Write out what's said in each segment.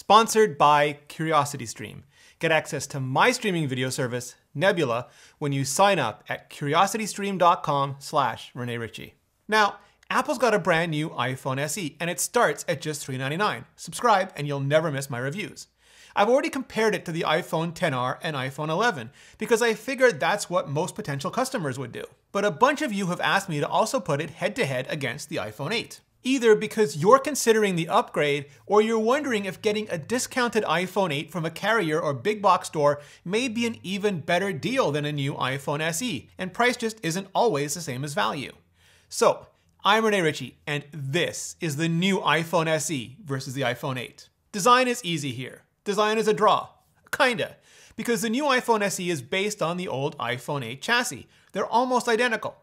Sponsored by CuriosityStream. Get access to my streaming video service, Nebula, when you sign up at curiositystream.com slash Rene Ritchie. Now, Apple's got a brand new iPhone SE, and it starts at just 399. Subscribe, and you'll never miss my reviews. I've already compared it to the iPhone XR and iPhone 11 because I figured that's what most potential customers would do. But a bunch of you have asked me to also put it head to head against the iPhone 8 either because you're considering the upgrade or you're wondering if getting a discounted iPhone 8 from a carrier or big box store may be an even better deal than a new iPhone SE, and price just isn't always the same as value. So, I'm Rene Ritchie, and this is the new iPhone SE versus the iPhone 8. Design is easy here. Design is a draw. Kinda. Because the new iPhone SE is based on the old iPhone 8 chassis. They're almost identical.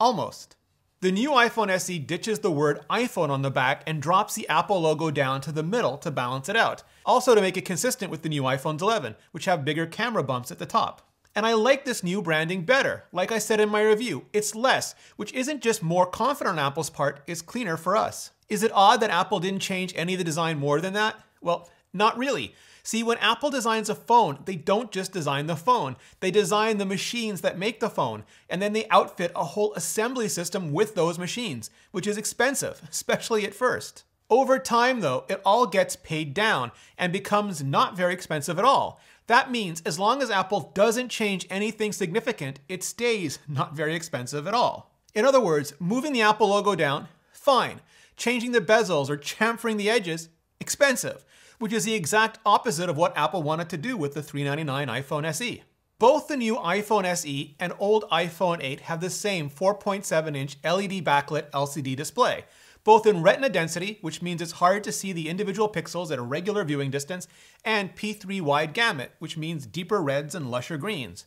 Almost. The new iPhone SE ditches the word iPhone on the back and drops the Apple logo down to the middle to balance it out. Also to make it consistent with the new iPhones 11, which have bigger camera bumps at the top. And I like this new branding better. Like I said in my review, it's less, which isn't just more confident on Apple's part, it's cleaner for us. Is it odd that Apple didn't change any of the design more than that? Well, not really. See, when Apple designs a phone, they don't just design the phone. They design the machines that make the phone, and then they outfit a whole assembly system with those machines, which is expensive, especially at first. Over time, though, it all gets paid down and becomes not very expensive at all. That means as long as Apple doesn't change anything significant, it stays not very expensive at all. In other words, moving the Apple logo down, fine. Changing the bezels or chamfering the edges, expensive which is the exact opposite of what Apple wanted to do with the 399 iPhone SE. Both the new iPhone SE and old iPhone 8 have the same 4.7 inch LED backlit LCD display, both in retina density, which means it's hard to see the individual pixels at a regular viewing distance, and P3 wide gamut, which means deeper reds and lusher greens.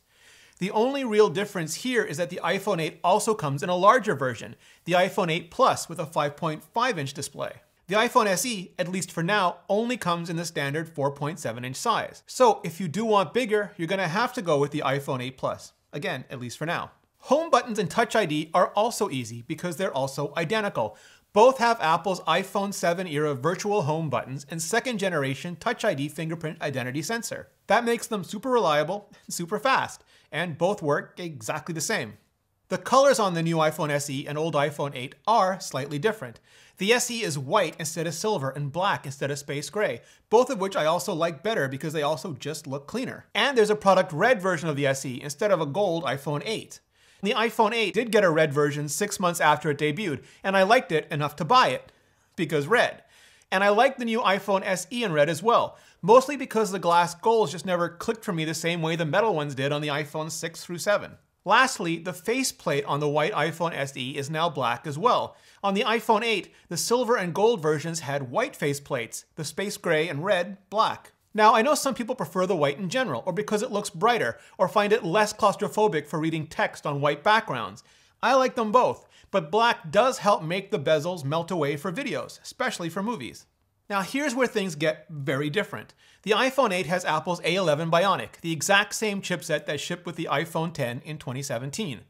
The only real difference here is that the iPhone 8 also comes in a larger version, the iPhone 8 Plus with a 5.5 inch display. The iPhone SE, at least for now, only comes in the standard 4.7 inch size. So if you do want bigger, you're gonna have to go with the iPhone 8 Plus. Again, at least for now. Home buttons and Touch ID are also easy because they're also identical. Both have Apple's iPhone 7 era virtual home buttons and second generation Touch ID fingerprint identity sensor. That makes them super reliable super fast, and both work exactly the same. The colors on the new iPhone SE and old iPhone 8 are slightly different. The SE is white instead of silver and black instead of space gray, both of which I also like better because they also just look cleaner. And there's a product red version of the SE instead of a gold iPhone 8. The iPhone 8 did get a red version six months after it debuted, and I liked it enough to buy it, because red. And I like the new iPhone SE in red as well, mostly because the glass goals just never clicked for me the same way the metal ones did on the iPhone 6 through 7. Lastly, the faceplate on the white iPhone SE is now black as well. On the iPhone 8, the silver and gold versions had white faceplates, the space gray and red, black. Now, I know some people prefer the white in general, or because it looks brighter, or find it less claustrophobic for reading text on white backgrounds. I like them both, but black does help make the bezels melt away for videos, especially for movies. Now here's where things get very different. The iPhone 8 has Apple's A11 Bionic, the exact same chipset that shipped with the iPhone 10 in 2017.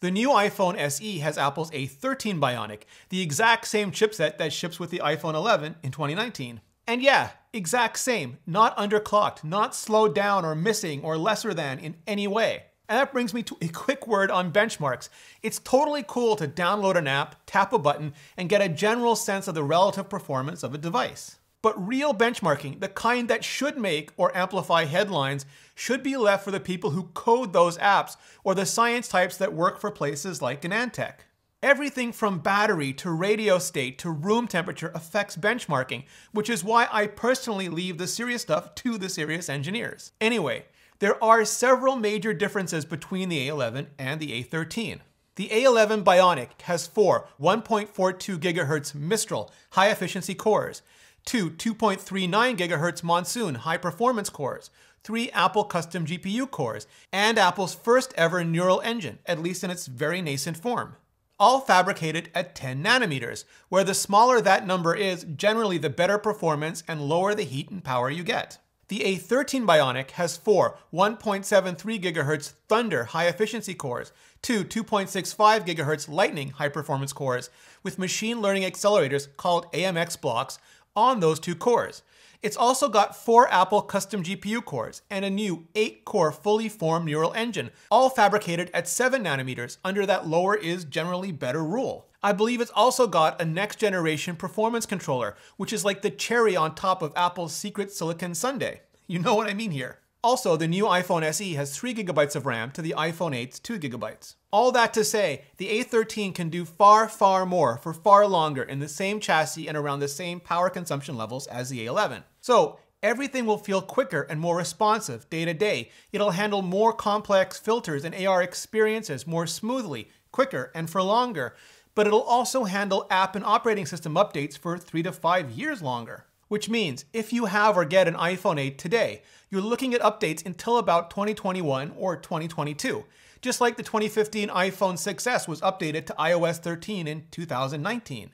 The new iPhone SE has Apple's A13 Bionic, the exact same chipset that ships with the iPhone 11 in 2019. And yeah, exact same, not underclocked, not slowed down or missing or lesser than in any way. And that brings me to a quick word on benchmarks. It's totally cool to download an app, tap a button, and get a general sense of the relative performance of a device. But real benchmarking, the kind that should make or amplify headlines, should be left for the people who code those apps or the science types that work for places like AnandTech. Everything from battery to radio state to room temperature affects benchmarking, which is why I personally leave the serious stuff to the serious engineers. Anyway, there are several major differences between the A11 and the A13. The A11 Bionic has four 1.42 GHz Mistral high efficiency cores, two 2.39 GHz Monsoon high performance cores, three Apple custom GPU cores, and Apple's first ever neural engine, at least in its very nascent form. All fabricated at 10 nanometers, where the smaller that number is, generally the better performance and lower the heat and power you get. The A13 Bionic has four 1.73 GHz Thunder high-efficiency cores, two 2.65 GHz Lightning high-performance cores, with machine learning accelerators called AMX blocks on those two cores. It's also got four Apple custom GPU cores and a new 8-core fully formed neural engine, all fabricated at 7 nanometers under that lower is generally better rule. I believe it's also got a next generation performance controller, which is like the cherry on top of Apple's secret silicon sundae. You know what I mean here. Also, the new iPhone SE has 3GB of RAM to the iPhone 8's 2GB. All that to say, the A13 can do far, far more for far longer in the same chassis and around the same power consumption levels as the A11. So, everything will feel quicker and more responsive day to day. It'll handle more complex filters and AR experiences more smoothly, quicker, and for longer. But it'll also handle app and operating system updates for three to five years longer. Which means if you have or get an iPhone 8 today, you're looking at updates until about 2021 or 2022, just like the 2015 iPhone 6s was updated to iOS 13 in 2019.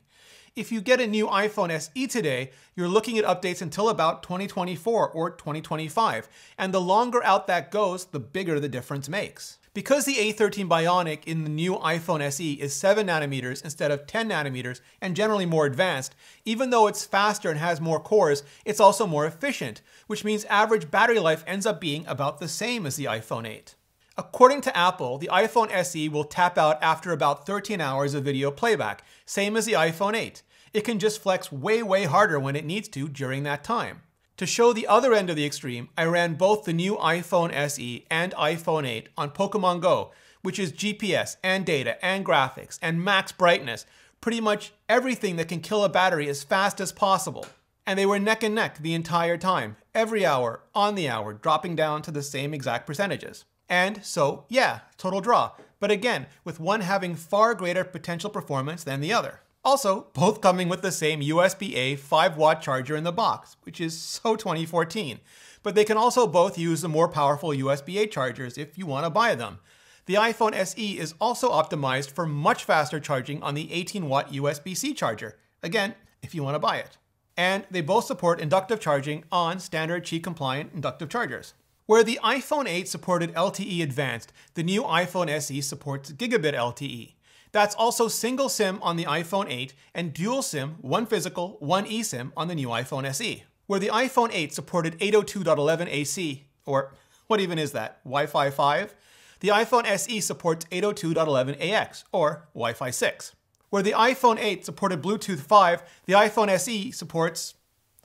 If you get a new iPhone SE today, you're looking at updates until about 2024 or 2025, and the longer out that goes, the bigger the difference makes. Because the A13 Bionic in the new iPhone SE is 7 nanometers instead of 10 nanometers and generally more advanced, even though it's faster and has more cores, it's also more efficient, which means average battery life ends up being about the same as the iPhone 8. According to Apple, the iPhone SE will tap out after about 13 hours of video playback, same as the iPhone 8. It can just flex way, way harder when it needs to during that time. To show the other end of the extreme, I ran both the new iPhone SE and iPhone 8 on Pokemon Go, which is GPS and data and graphics and max brightness, pretty much everything that can kill a battery as fast as possible. And they were neck and neck the entire time, every hour, on the hour, dropping down to the same exact percentages. And so, yeah, total draw, but again, with one having far greater potential performance than the other. Also, both coming with the same USB-A 5 watt charger in the box, which is so 2014. But they can also both use the more powerful USB-A chargers if you want to buy them. The iPhone SE is also optimized for much faster charging on the 18 watt USB-C charger. Again, if you want to buy it. And they both support inductive charging on standard Qi compliant inductive chargers. Where the iPhone 8 supported LTE Advanced, the new iPhone SE supports gigabit LTE. That's also single SIM on the iPhone 8 and dual SIM, one physical, one eSIM on the new iPhone SE. Where the iPhone 8 supported 802.11ac, or what even is that, Wi-Fi 5? The iPhone SE supports 802.11ax, or Wi-Fi 6. Where the iPhone 8 supported Bluetooth 5, the iPhone SE supports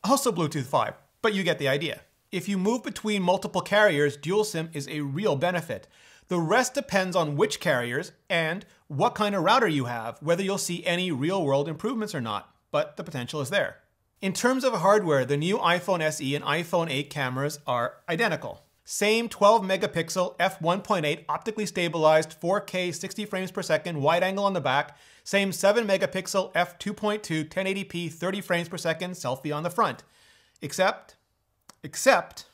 also Bluetooth 5, but you get the idea. If you move between multiple carriers, dual SIM is a real benefit. The rest depends on which carriers and what kind of router you have, whether you'll see any real world improvements or not, but the potential is there. In terms of hardware, the new iPhone SE and iPhone 8 cameras are identical. Same 12 megapixel f1.8 optically stabilized 4K 60 frames per second wide angle on the back, same 7 megapixel f2.2 1080p 30 frames per second selfie on the front. Except, except,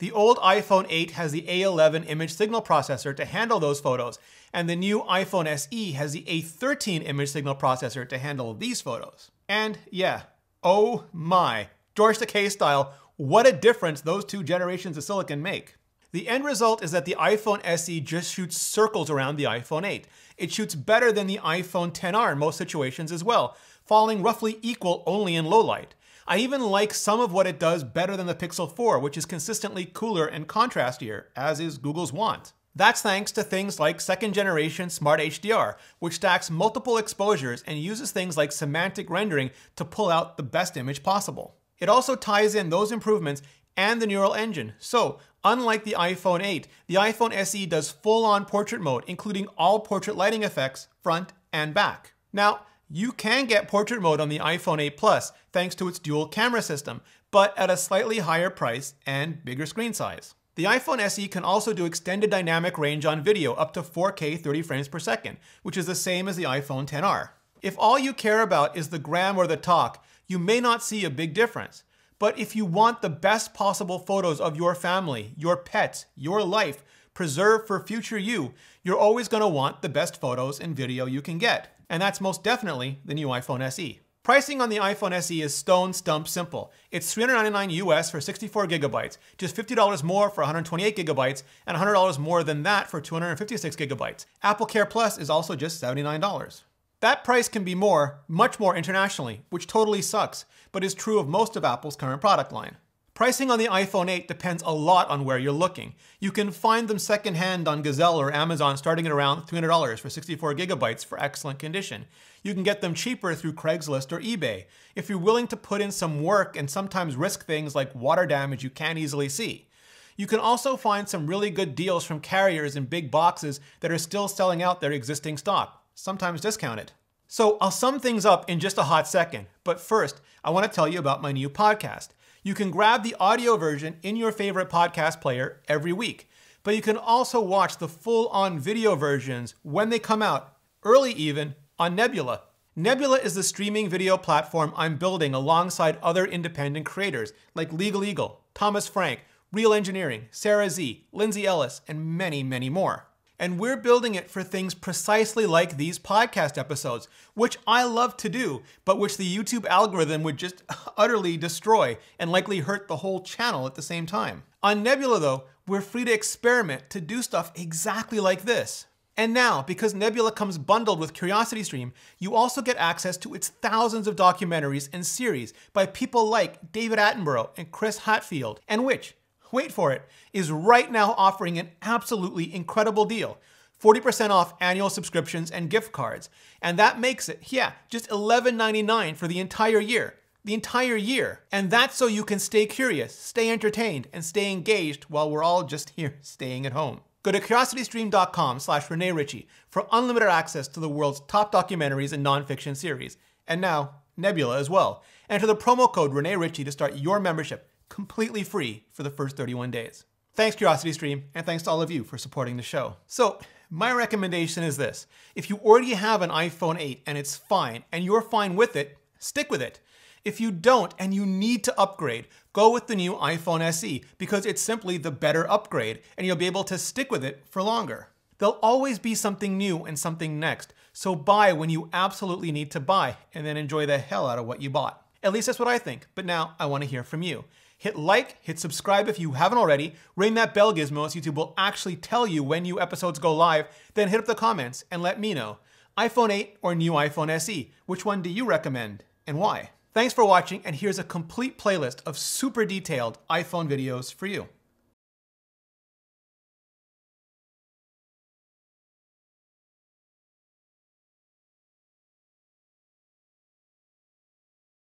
the old iPhone 8 has the A11 image signal processor to handle those photos, and the new iPhone SE has the A13 image signal processor to handle these photos. And yeah, oh my, George Takei style, what a difference those two generations of silicon make. The end result is that the iPhone SE just shoots circles around the iPhone 8. It shoots better than the iPhone XR in most situations as well, falling roughly equal only in low light. I even like some of what it does better than the Pixel 4, which is consistently cooler and contrastier, as is Google's want. That's thanks to things like second generation Smart HDR, which stacks multiple exposures and uses things like semantic rendering to pull out the best image possible. It also ties in those improvements and the neural engine. So, unlike the iPhone 8, the iPhone SE does full-on portrait mode, including all portrait lighting effects, front and back. Now, you can get portrait mode on the iPhone 8 Plus thanks to its dual camera system, but at a slightly higher price and bigger screen size. The iPhone SE can also do extended dynamic range on video up to 4K 30 frames per second, which is the same as the iPhone XR. If all you care about is the gram or the talk, you may not see a big difference. But if you want the best possible photos of your family, your pets, your life, preserved for future you, you're always going to want the best photos and video you can get and that's most definitely the new iPhone SE. Pricing on the iPhone SE is stone stump simple. It's 399 US for 64 gigabytes, just $50 more for 128 gigabytes, and $100 more than that for 256 gigabytes. Apple Care Plus is also just $79. That price can be more, much more internationally, which totally sucks, but is true of most of Apple's current product line. Pricing on the iPhone 8 depends a lot on where you're looking. You can find them secondhand on Gazelle or Amazon starting at around $300 for 64 gigabytes for excellent condition. You can get them cheaper through Craigslist or eBay if you're willing to put in some work and sometimes risk things like water damage you can't easily see. You can also find some really good deals from carriers in big boxes that are still selling out their existing stock, sometimes discounted. So I'll sum things up in just a hot second, but first, I want to tell you about my new podcast. You can grab the audio version in your favorite podcast player every week, but you can also watch the full on video versions when they come out, early even, on Nebula. Nebula is the streaming video platform I'm building alongside other independent creators like Legal Eagle, Thomas Frank, Real Engineering, Sarah Z, Lindsay Ellis, and many, many more. And we're building it for things precisely like these podcast episodes, which I love to do, but which the YouTube algorithm would just utterly destroy and likely hurt the whole channel at the same time. On Nebula, though, we're free to experiment to do stuff exactly like this. And now, because Nebula comes bundled with CuriosityStream, you also get access to its thousands of documentaries and series by people like David Attenborough and Chris Hadfield, and which, wait for it, is right now offering an absolutely incredible deal. 40% off annual subscriptions and gift cards. And that makes it, yeah, just $11.99 for the entire year. The entire year. And that's so you can stay curious, stay entertained, and stay engaged while we're all just here staying at home. Go to curiositystream.com slash Rene Ritchie for unlimited access to the world's top documentaries and nonfiction series. And now, Nebula as well. Enter the promo code Rene Ritchie to start your membership completely free for the first 31 days. Thanks, CuriosityStream, and thanks to all of you for supporting the show. So, my recommendation is this. If you already have an iPhone 8 and it's fine, and you're fine with it, stick with it. If you don't and you need to upgrade, go with the new iPhone SE because it's simply the better upgrade and you'll be able to stick with it for longer. There'll always be something new and something next, so buy when you absolutely need to buy and then enjoy the hell out of what you bought. At least that's what I think, but now I want to hear from you. Hit like, hit subscribe if you haven't already, ring that bell gizmo so YouTube will actually tell you when new episodes go live, then hit up the comments and let me know. iPhone 8 or new iPhone SE, which one do you recommend and why? Thanks for watching and here's a complete playlist of super detailed iPhone videos for you.